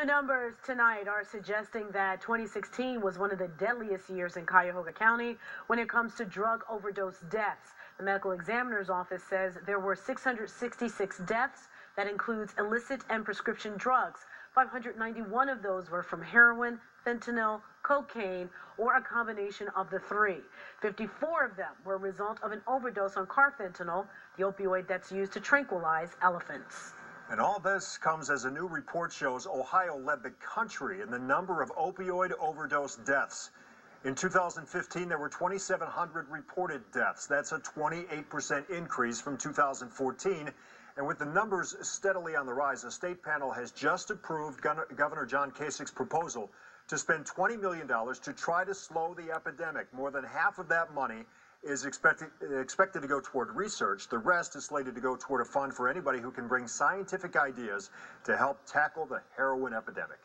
New numbers tonight are suggesting that 2016 was one of the deadliest years in Cuyahoga County when it comes to drug overdose deaths. The medical examiner's office says there were 666 deaths. That includes illicit and prescription drugs. 591 of those were from heroin, fentanyl, cocaine, or a combination of the three. 54 of them were a result of an overdose on carfentanil, the opioid that's used to tranquilize elephants. And all this comes as a new report shows Ohio led the country in the number of opioid overdose deaths. In 2015, there were 2,700 reported deaths. That's a 28% increase from 2014. And with the numbers steadily on the rise, the state panel has just approved Governor John Kasich's proposal to spend $20 million to try to slow the epidemic. More than half of that money is expected, expected to go toward research. The rest is slated to go toward a fund for anybody who can bring scientific ideas to help tackle the heroin epidemic.